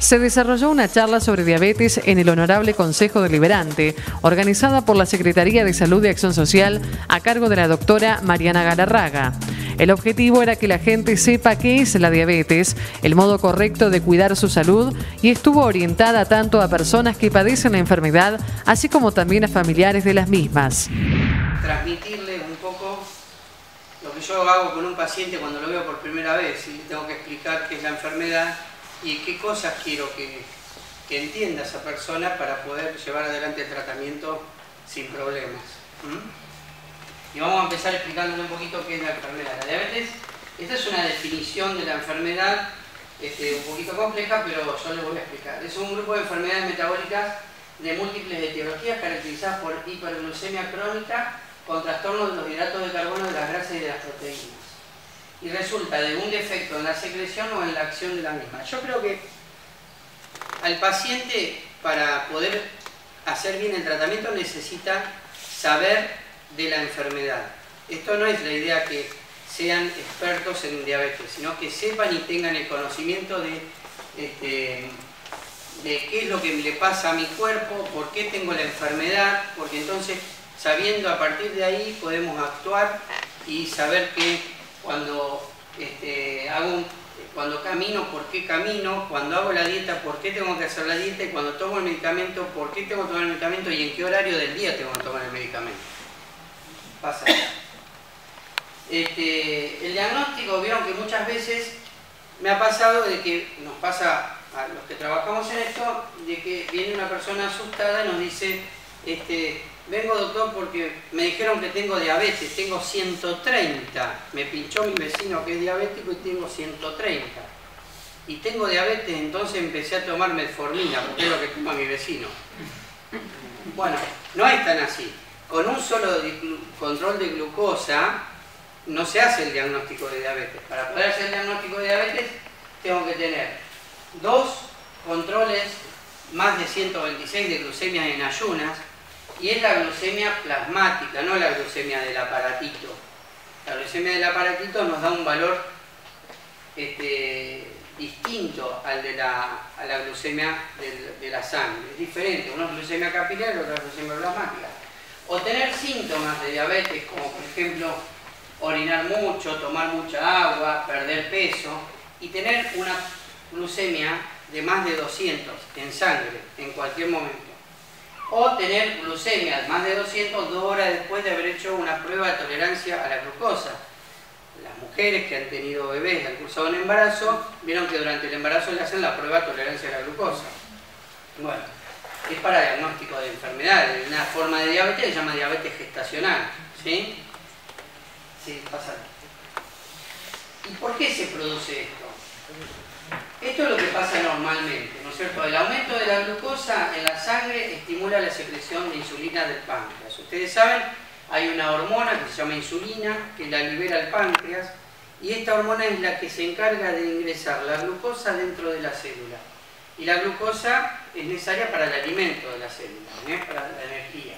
se desarrolló una charla sobre diabetes en el Honorable Consejo Deliberante, organizada por la Secretaría de Salud y Acción Social a cargo de la doctora Mariana Galarraga. El objetivo era que la gente sepa qué es la diabetes, el modo correcto de cuidar su salud y estuvo orientada tanto a personas que padecen la enfermedad, así como también a familiares de las mismas. Transmitirle un poco lo que yo hago con un paciente cuando lo veo por primera vez y tengo que explicar qué es la enfermedad y qué cosas quiero que, entienda esa persona para poder llevar adelante el tratamiento sin problemas. Y vamos a empezar explicándole un poquito qué es la enfermedad. La diabetes, esta es una definición de la enfermedad este, un poquito compleja, pero yo le voy a explicar. Es un grupo de enfermedades metabólicas de múltiples etiologías caracterizadas por hiperglucemia crónica con trastornos de los hidratos de carbono, de las grasas y de las proteínas y resulta de un defecto en la secreción o en la acción de la misma. Yo creo que al paciente para poder hacer bien el tratamiento necesita saber de la enfermedad. Esto no es la idea que sean expertos en diabetes, sino que sepan y tengan el conocimiento de, este, qué es lo que le pasa a mi cuerpo, por qué tengo la enfermedad, porque entonces sabiendo a partir de ahí podemos actuar y saber que cuando este, hago cuando camino, por qué camino, cuando hago la dieta, por qué tengo que hacer la dieta y cuando tomo el medicamento, por qué tengo que tomar el medicamento y en qué horario del día tengo que tomar el medicamento. Pasa. Este, el diagnóstico, vieron que muchas veces me ha pasado de que nos pasa a los que trabajamos en esto, de que viene una persona asustada y nos dice, este, Vengo doctor porque me dijeron que tengo diabetes, tengo 130. Me pinchó mi vecino que es diabético y tengo 130. Y tengo diabetes, entonces empecé a tomar metformina, porque es lo que toma mi vecino. Bueno, no es tan así. Con un solo control de glucosa no se hace el diagnóstico de diabetes. Para poder hacer el diagnóstico de diabetes tengo que tener dos controles más de 126 de glucemia en ayunas, y es la glucemia plasmática, no la glucemia del aparatito. La glucemia del aparatito nos da un valor este, distinto al de la, a la glucemia de la sangre. Es diferente, una es glucemia capilar y otra es glucemia plasmática. O tener síntomas de diabetes, como por ejemplo orinar mucho, tomar mucha agua, perder peso, y tener una glucemia de más de 200 en sangre en cualquier momento o tener glucemia más de 200 dos horas después de haber hecho una prueba de tolerancia a la glucosa. Las mujeres que han tenido bebés y han cursado un embarazo, vieron que durante el embarazo le hacen la prueba de tolerancia a la glucosa. Bueno, es para diagnóstico de enfermedades. Una forma de diabetes se llama diabetes gestacional. ¿Sí? Sí, pasa. ¿Y por qué se produce esto? Esto es lo que pasa normalmente, ¿no es El aumento de la glucosa en la sangre estimula la secreción de insulina del páncreas. Ustedes saben, hay una hormona que se llama insulina, que la libera el páncreas, y esta hormona es la que se encarga de ingresar la glucosa dentro de la célula. Y la glucosa es necesaria para el alimento de la célula, ¿eh? para la energía.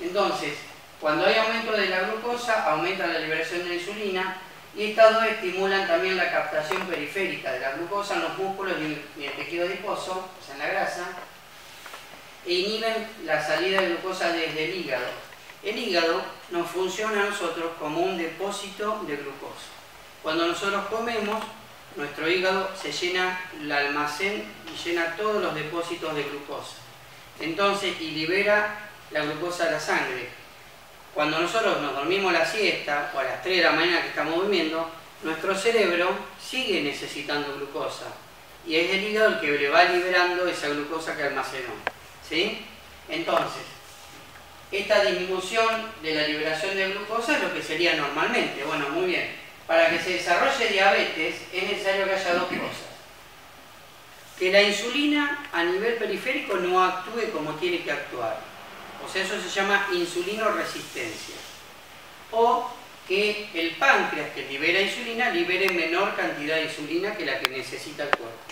Entonces, cuando hay aumento de la glucosa, aumenta la liberación de insulina, y estas dos estimulan también la captación periférica de la glucosa en los músculos y en el tejido adiposo, o sea en la grasa, e inhiben la salida de glucosa desde el hígado. El hígado nos funciona a nosotros como un depósito de glucosa. Cuando nosotros comemos, nuestro hígado se llena el almacén y llena todos los depósitos de glucosa. Entonces, y libera la glucosa de la sangre. Cuando nosotros nos dormimos la siesta o a las 3 de la mañana que estamos durmiendo, nuestro cerebro sigue necesitando glucosa y es el hígado el que le va liberando esa glucosa que almacenó. ¿sí? Entonces, esta disminución de la liberación de glucosa es lo que sería normalmente. Bueno, muy bien. Para que se desarrolle diabetes es necesario que haya dos cosas. Que la insulina a nivel periférico no actúe como tiene que actuar o sea, eso se llama insulinoresistencia. O que el páncreas que libera insulina libere menor cantidad de insulina que la que necesita el cuerpo.